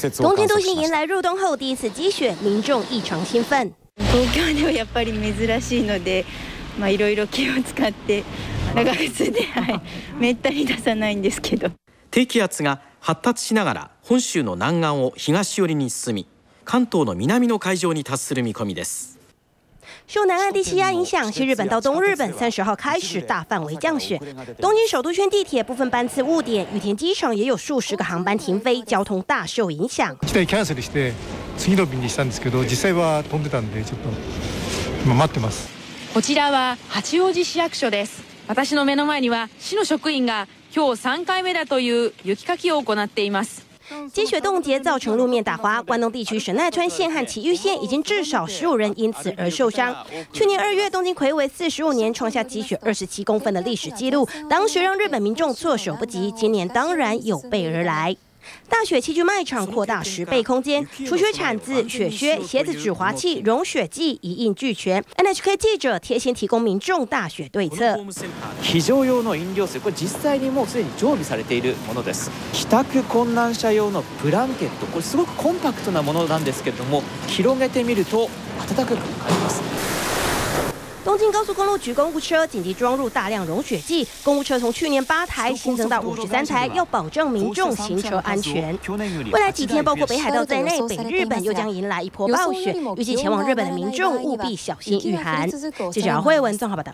东京都心迎来入冬后第一次积雪，民众异常兴奋。東京ではやっぱり珍しいので、まあいろいろ気を使って長靴で、はい、めったに出さないんですけど。低気圧が発達しながら本州の南岸を東寄りに進み、関東の南の海上に達する見込みです。受南岸低气压影响，西日本到东日本三十号开始大范围降雪。东京首都圈地铁部分班次误点，羽田机场也有数十个航班停飞，交通大受影响。機体キャンセルして次の便にしたんですけど、実際は飛んでたんでちょっと今待ってます。こちらは八王子市役所です。私の目の前には市の職員が今日3回目だという雪かきを行っています。 积雪冻结造成路面打滑，关东地区神奈川县和埼玉县已经至少十五人因此而受伤。去年二月，东京魁违四十五年创下积雪二十七公分的历史纪录，当时让日本民众措手不及。今年当然有备而来。大雪器具卖场扩大十倍空间，除雪铲子、雪靴、鞋子止滑器、融雪剂一应俱全。NHK 記者贴心提供民众大雪对策。非常用の飲料水、これ実際にもうすでに常備されているものです。帰宅困難者用のブランケット、これすごくコンパクトなものなんですけれども、広げてみると暖かく感じます。 东京高速公路局公务车紧急装入大量融雪剂，公务车从去年八台新增到五十三台，要保证民众行车安全。未来几天，包括北海道在内，北日本又将迎来一波暴雪，预计前往日本的民众务必小心御寒。记者姚慧文综合报道。